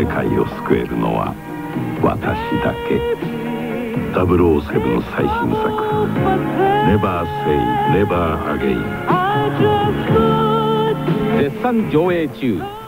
世界を救えるのは私だけ。007最新作「ネバー・セイ・ネバー・アゲイン」絶賛上映中。